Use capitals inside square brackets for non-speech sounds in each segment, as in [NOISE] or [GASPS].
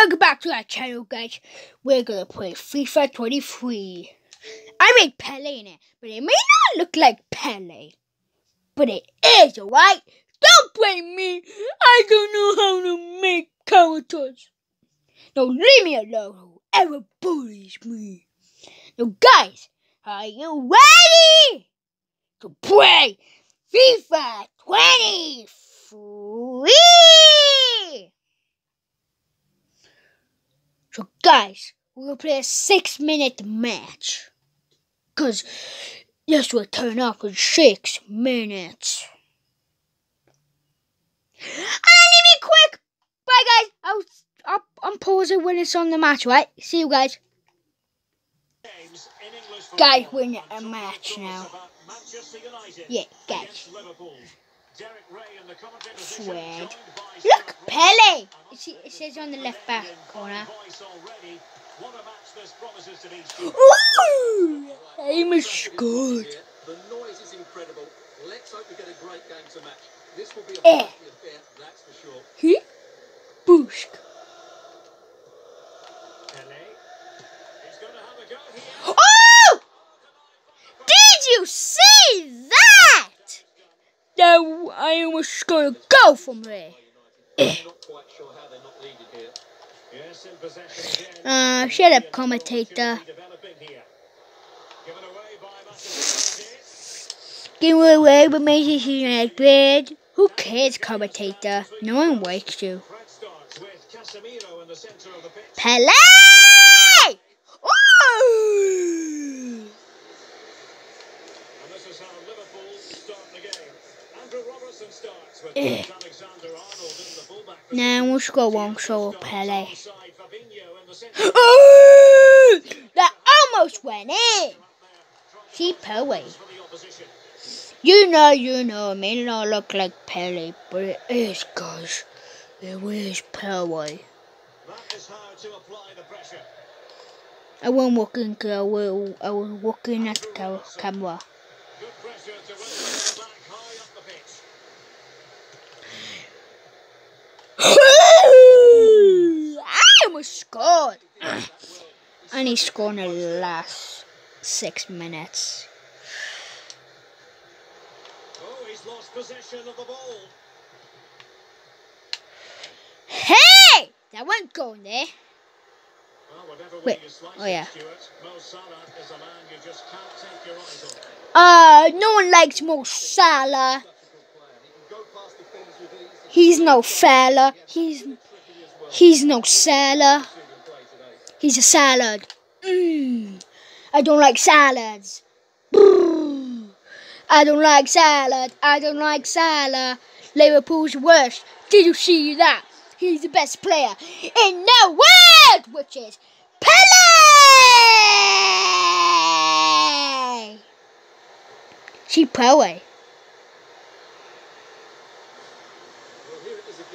welcome back to our channel guys. We're gonna play FIFA 23. I made Pele in it, but it may not look like Pele. But it is, alright? Don't blame me! I don't know how to make characters. Now leave me alone, whoever bullies me. Now guys, are you ready to play FIFA 23? So guys, we're gonna play a six minute match. Cause this will turn up in six minutes. And leave me quick! Bye guys! I'll, I'll, I'm pausing when it's on the match, right? See you guys. Guys, win a match now. Yeah, guys. Fred. Look, Pele! It says on the left back corner. Ooh! Aim is good. The noise is incredible. Let's hope we get a great game to match. This will be a Eh. affair, that's for sure. He? Boost. Oh! Did you see that? No, I almost got a goal from there. I'm not quite sure how they're not leading here. Uh, shut up, commentator. Give away with Manchester United. Who cares, commentator? No one likes you. Pele! Ooh! Eh. Now we'll score one so Pele. Ooh! [GASPS] That almost went in! See Pele. You know, you know, it may not look like Pele, but it is, guys. It is Pele. I wasn't walking, I was, I was walking at the ca- camera. I [GASPS] [LAUGHS] almost scored. [CLEARS THROAT] and he scored in the last six minutes. Oh, he's lost possession of the ball. Hey! That wasn't going there. Well, Wait, oh yeah. Stuart, Mo Salah is a man you just can't take your eyes off. Uh, no one likes Mo Salah. Go past defenders with ease. He's no fella. He's he's no Salah. He's a salad. Mm. I don't like salads. I don't like salad. I don't like salad. Liverpool's worst. Did you see that? He's the best player in the world, which is Pele. See Pele.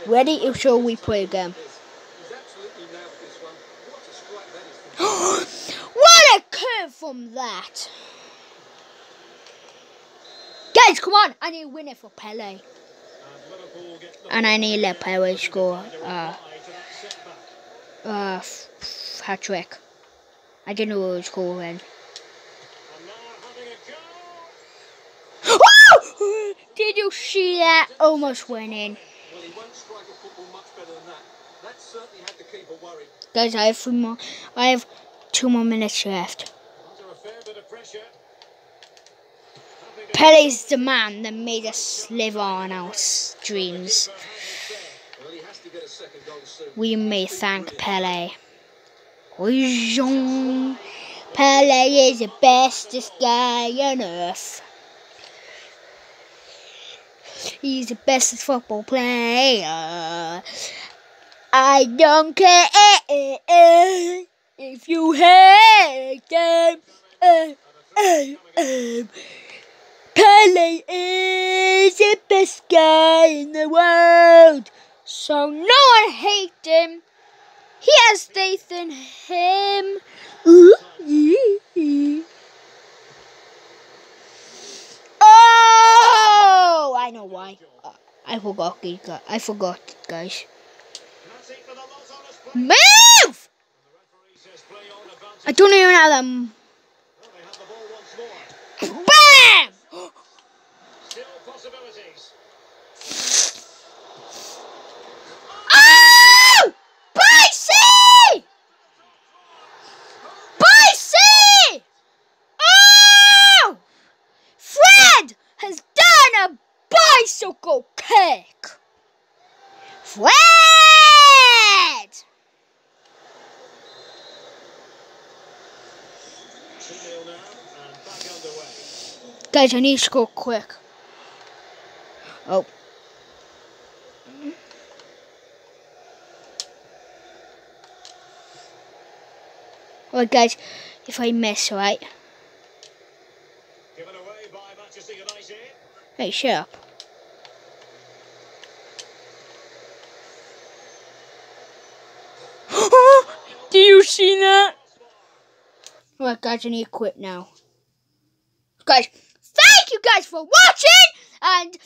Ready? If so, we play again. He's absolutely nailed this one. What a strike that is from what a curve from that! Guys, come on! I need a winner for Pele. And I need let Pele score uh, uh, hat trick. I didn't know what it was. Oh! [GASPS] Did you see that? Almost worried. Guys, I have three more. I have two more minutes left. Pele's the man that made us live on our dreams. Well, he has to get a second goal soon. We may thank Pele. Pele is the bestest guy on earth. He's the bestest football player. I don't care if you hate them. Uh. Pele is the best guy in the world. So no one hates him. He has faith in him. Oh, I know why. I forgot. I forgot, guys. Man! I don't even have them. Well, they have the ball once more. Bam! Still possibilities. Oh! Bicey! Bicey! Oh! Fred has done a bicycle kick. Fred! 2-0 now and back underway. Guys, I need to score quick. Oh. Alright, guys, if I miss, right? Given away by Manchester United. Hey, shut up. [GASPS] Do you see that? Alright, guys, I need to quit now. Guys, thank you guys for watching, and